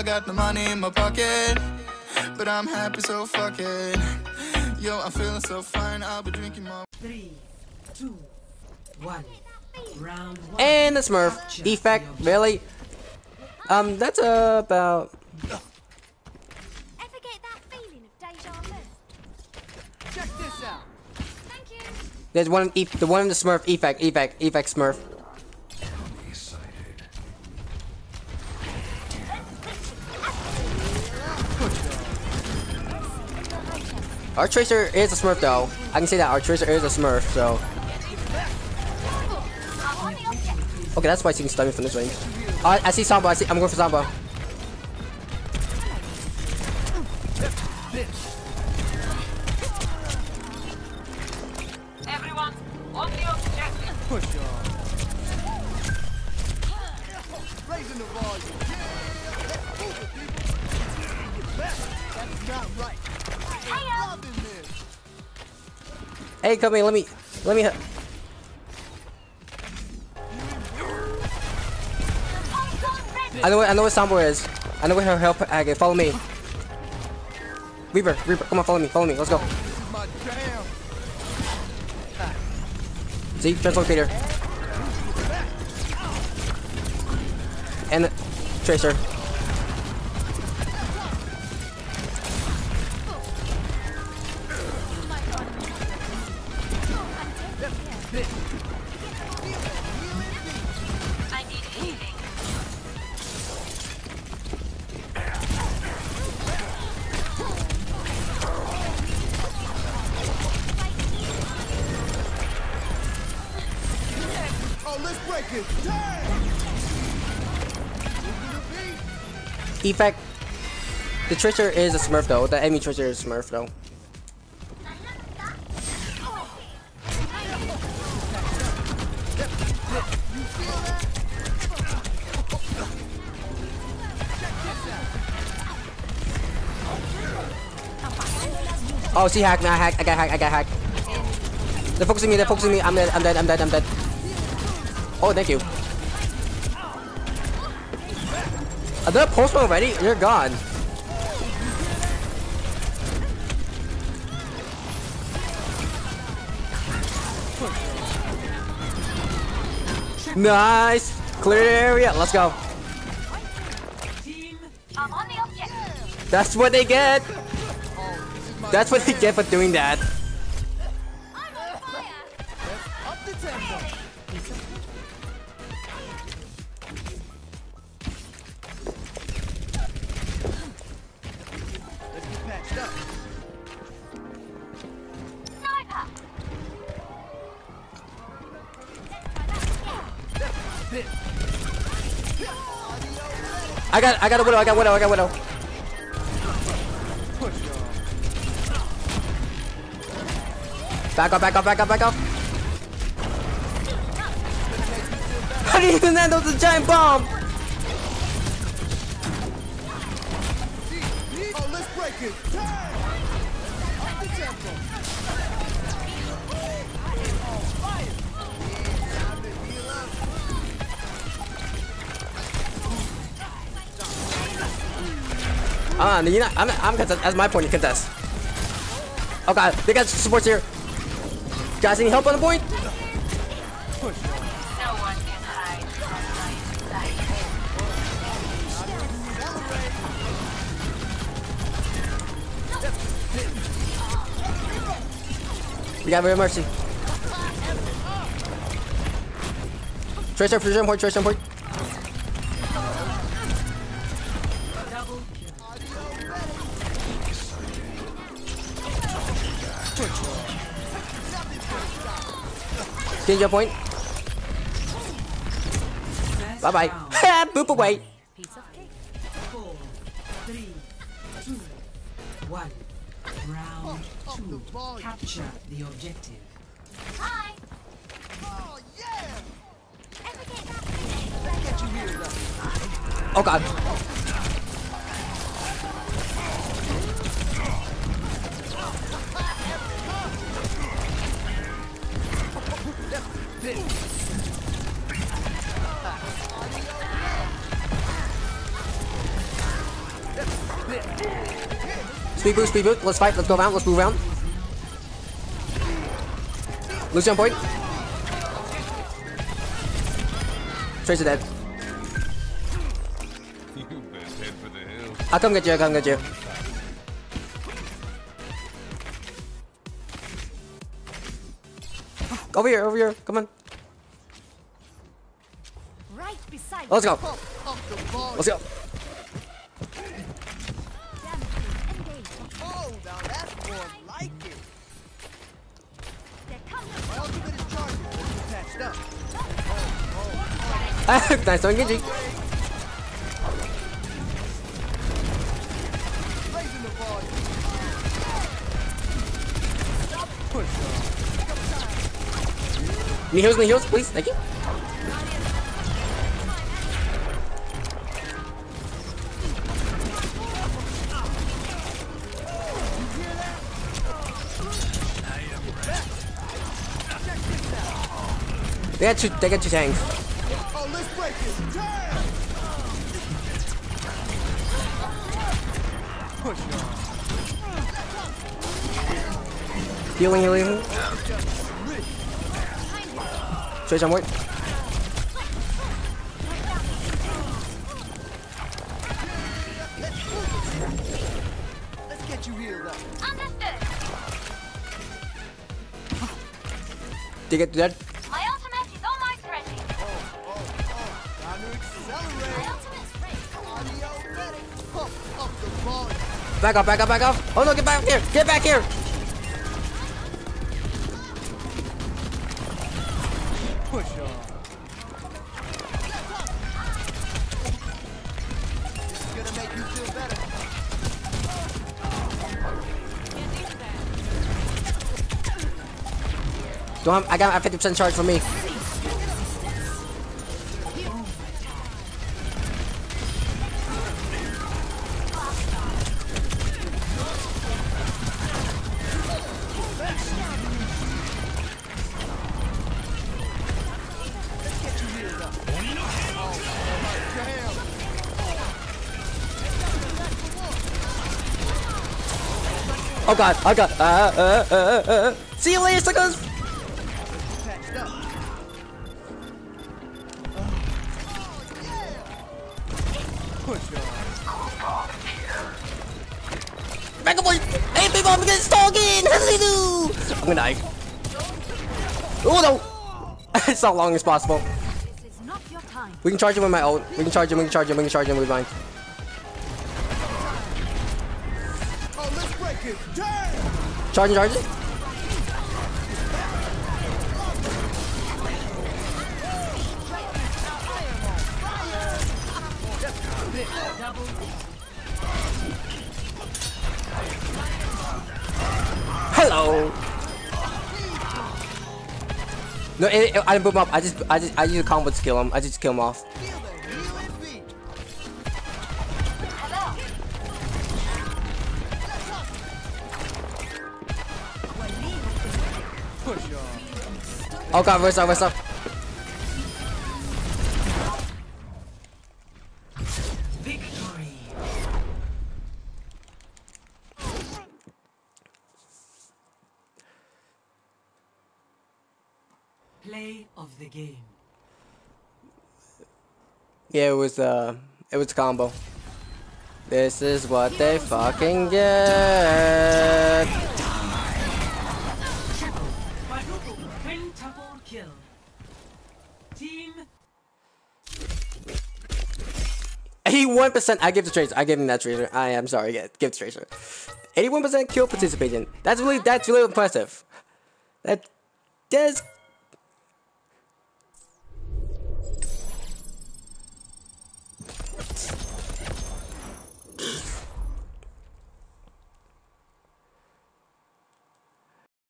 I got the money in my pocket, but I'm happy, so fuck it. Yo, I'm feeling so fine. I'll be drinking more. Three, two, one. Round one. And the Smurf Capture defect, really? Um, that's uh, about. Ever get that feeling of deja vu? Check this out. Thank you. There's one, e the one in the Smurf effect, effect, effect Smurf. Our Tracer is a Smurf though. I can say that our Tracer is a Smurf, so. Okay, that's why I see stun me from this range. Uh, I see Sombra, I see, I'm going for Sombra. Everyone, on the objective. Push on. Hey, come here, let me, let me. I know, what- I know where Sombra is. I know what her help. Okay, follow me. Reaper, Reaper, come on, follow me, follow me. Let's go. See, translocator. And Tracer. Effect. The Tracer is a Smurf though. The enemy Tracer is a Smurf though. Oh, see hack, man, I hack, I got hack, I got hack. They're focusing me, they're focusing me. I'm dead, I'm dead, I'm dead, I'm dead. Oh, thank you. Uh, Are they post already? You're gone. Nice! Clear the area, let's go. That's what they get! That's what they get for doing that. I got I got a widow, I got a widow, I got widow. Push. Back up, back up, back up, back up. How do you even handle the giant bomb? Oh, let's break it. Damn. Up the tempo. Ah, you know, I'm I'm contest. That's my point. You contest. Oh god, they got supports here. Guys, any help on the point? No one can hide from my sight. We got very mercy. Tracer, precision point, tracer point. Change your point. Bye bye. Boop away. Four, three, two, one. Round two. Capture the objective. Hi. Oh, yeah. Ever get Speed boost, speed boost. Let's fight. Let's go around. Let's move around. Lucian point. Tracer dead. You best head for the hills. I'll come get you. I'll come get you. Over here, over here. Come on. Right beside Let's go. Pump up the volume. Let's go. Let's get patched up. Oh, oh, oh, nice one, Genji. Me heals, me heals, please. Thank you. They got two. They got two tanks. Oh, break. Push. Healing, healing. Trace on white. Let's get you healed up. Understood. Get. Back off, back off, back off. Oh no, get back here. Get back here. Push on. This is gonna make you feel better. Don't have, I got a 50% charge for me. Oh god, oh god. Uh, uh, uh, uh, uh. See you later, suckers. Patched up. Push on. Back up, boy. Hey, people, I'm getting stalking. Do? I'm gonna die. Oh no. it's not long as possible. This is not your time. We can charge him with my ult. We can charge him, we can charge him, we can charge him with mine. Charging, charging. Hello. No, it, it- I didn't boot him up. I just, I just, I use a combo to kill him. I just kill him off. Oh god, where's up, where's up? Victory. Play of the game. Yeah, it was, uh, it was a combo. This is what they fucking get. 81%. I give the tracer. I give him that tracer. I am sorry. Yeah, give the tracer. 81% kill participation. That's really that's really impressive. That that's